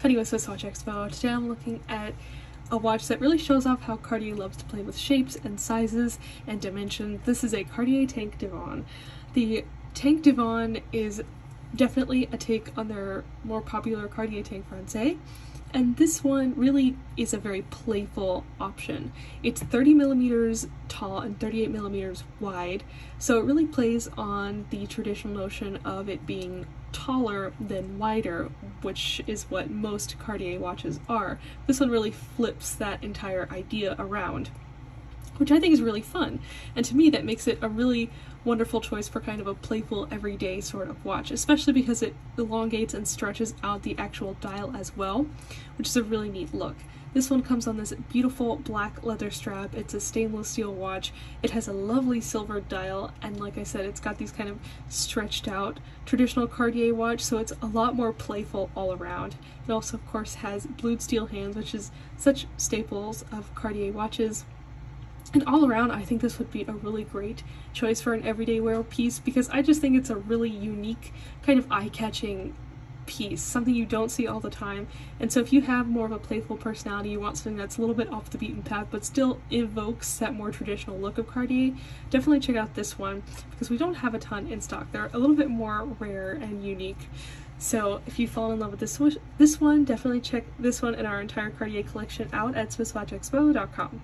Cutting with Swiss Watch Expo. Today I'm looking at a watch that really shows off how Cartier loves to play with shapes and sizes and dimensions. This is a Cartier Tank Divan. The Tank Divan is definitely a take on their more popular Cartier Tank Francais and this one really is a very playful option. It's 30 millimeters tall and 38 millimeters wide, so it really plays on the traditional notion of it being taller than wider, which is what most Cartier watches are. This one really flips that entire idea around which I think is really fun. And to me, that makes it a really wonderful choice for kind of a playful, everyday sort of watch, especially because it elongates and stretches out the actual dial as well, which is a really neat look. This one comes on this beautiful black leather strap. It's a stainless steel watch. It has a lovely silver dial, and like I said, it's got these kind of stretched out traditional Cartier watch, so it's a lot more playful all around. It also, of course, has blued steel hands, which is such staples of Cartier watches. And all around, I think this would be a really great choice for an everyday wear piece because I just think it's a really unique, kind of eye-catching piece, something you don't see all the time. And so if you have more of a playful personality, you want something that's a little bit off the beaten path but still evokes that more traditional look of Cartier, definitely check out this one because we don't have a ton in stock. They're a little bit more rare and unique. So if you fall in love with this this one, definitely check this one and our entire Cartier collection out at SwissWatchExpo.com.